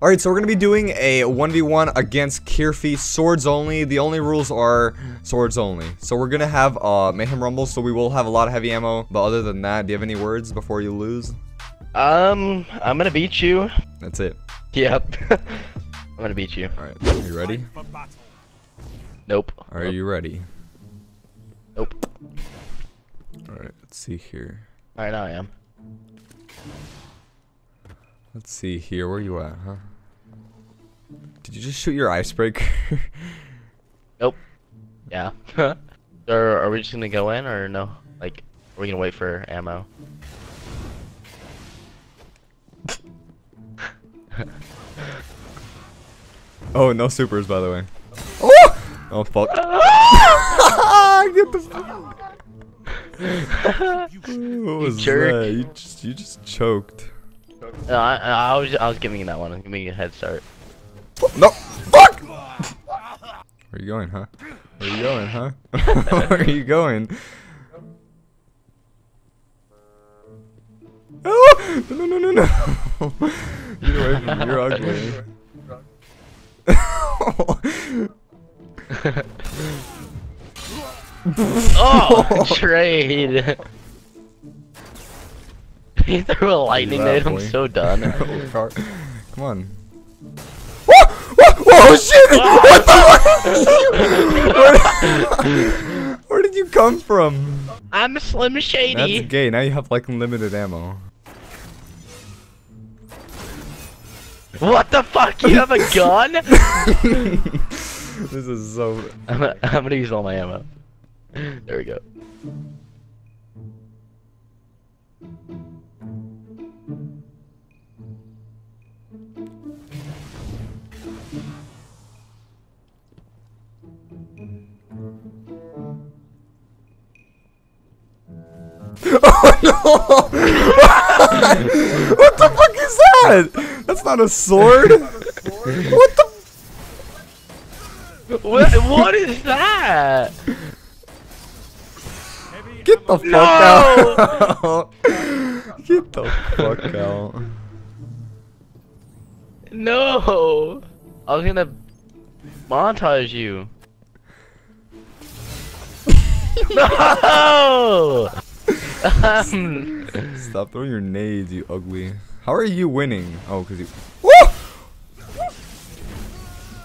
Alright, so we're going to be doing a 1v1 against Kirfi, swords only. The only rules are swords only. So we're going to have uh, Mayhem Rumble, so we will have a lot of heavy ammo. But other than that, do you have any words before you lose? Um, I'm gonna beat you. That's it. Yep. I'm gonna beat you. Alright, are you ready? Nope. Are you ready? Nope. Alright, let's see here. Alright, now I am. Let's see here. Where you at, huh? Did you just shoot your icebreaker? Nope. Yeah. so are we just gonna go in or no? Like, are we gonna wait for ammo? oh, no supers, by the way. Oh! Oh, fuck. Get the fuck. what was jerk. that? You just, you just choked. No, I, I was I was giving you that one. Give me a head start. No! Fuck! Where you going, huh? Where you going, huh? Where are you going? Oh! No, no, no, no! Get away from me, you're ugly. oh, trade. he threw a lightning that, nade. I'm so done. Come on. Whoa! Whoa! Whoa! Shit! What the Where, where did you come from? I'm Slim Shady. That's gay. Now you have like unlimited ammo. What the fuck? You have a gun? this is so. I'm, gonna- I'm gonna use all my ammo. There we go. Oh no! what the fuck is that? That's not a sword. what the? What? What is that? Get the fuck No! out! Get the fuck out! No. I was gonna montage you. no. Um, Stop throwing your nades, you ugly. How are you winning? Oh, cause you. Woo!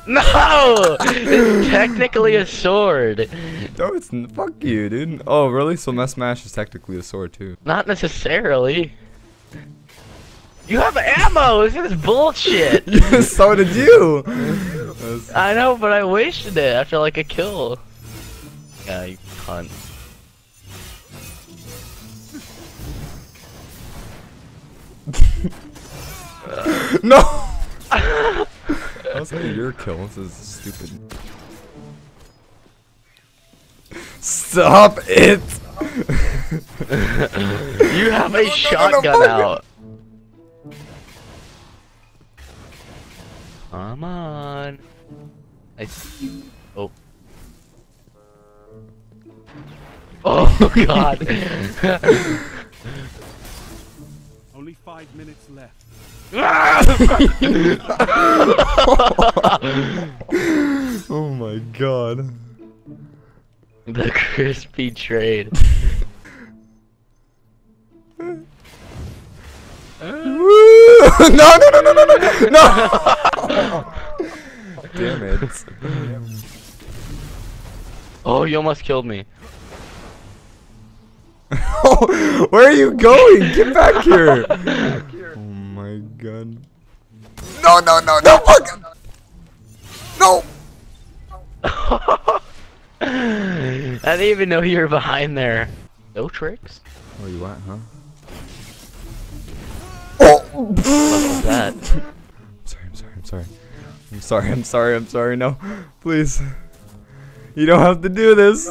no. It's technically a sword. No, it's fuck you, dude. Oh, really? So mess mash is technically a sword too. Not necessarily. You have ammo. This is bullshit. so did you. I know, but I wasted it after like a kill. Yeah, you cunt. no. that was like your kill. This is stupid. Stop it! You have a no, shotgun fuck it. out. Come on. I. see you. Oh. Oh God. Only five minutes left. oh my god. the crispy trade. no, no, no, no, no, no, no! Damn it. Oh, you almost killed me. Where are you going? Get back here! Oh my god. No, no, no, no, fuck! No! I didn't even know you were behind there. No tricks. Where you at, huh? What oh. was that? I'm sorry, I'm sorry, I'm sorry. I'm sorry, I'm sorry, I'm sorry, no. Please. You don't have to do this.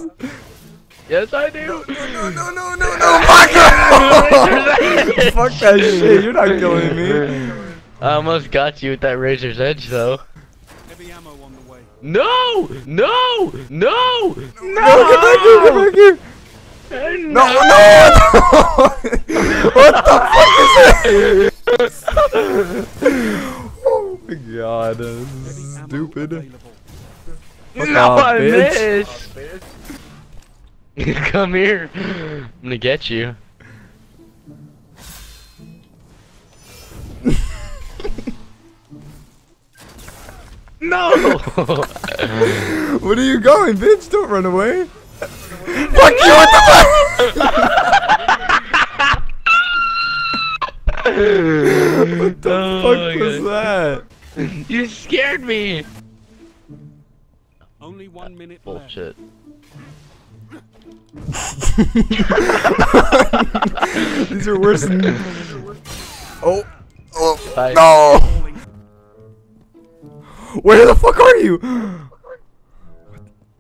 Yes, I do. No, no, no, no, no, fuck! fuck that shit, you're not killing me. I almost got you with that razor's edge, though. Heavy ammo on the way. No! No! No! No! No, get back here, get back here! No, no! what the fuck is that? oh my God, this is stupid. available. Fuck no, off, I bitch. missed. Come here. I'm gonna get you. no. What are you going, bitch? Don't run away. Fuck you! What the fuck? what the Oh fuck my was that? you scared me. Only one minute left. Bullshit. These are worse than. Oh. Oh. Bye. No. Where the fuck are you?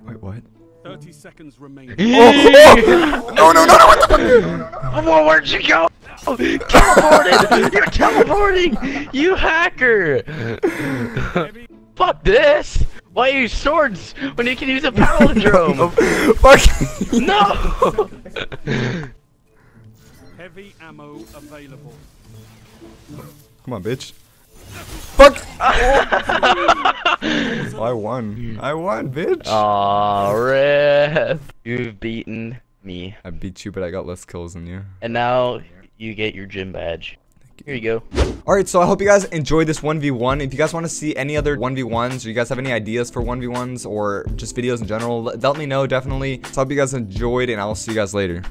Wait, what? 30 seconds remaining. Oh, oh. No, no, no, no, what the fuck? Well, where'd you go? Teleported! You're teleporting! You hacker! Fuck this! Why use swords when you can use a palindrome? Fuck. no! heavy ammo available. Come on, bitch. Fuck. Oh, I won. I won, bitch. Aw, rip. You've beaten me. I beat you, but I got less kills than you. And now you get your gym badge. Here you go. Alright, so I hope you guys enjoyed this 1v1. If you guys want to see any other 1v1s, or you guys have any ideas for 1v1s, or just videos in general, let me know, definitely. So I hope you guys enjoyed, and I will see you guys later.